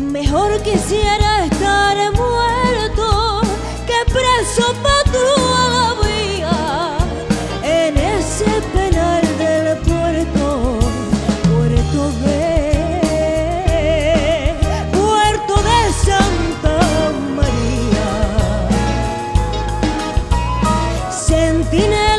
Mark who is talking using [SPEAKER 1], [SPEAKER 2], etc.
[SPEAKER 1] Mejor quisiera estar muerto que preso pa' tu vía en ese penal del puerto, Puerto de Puerto de Santa María. Centinela,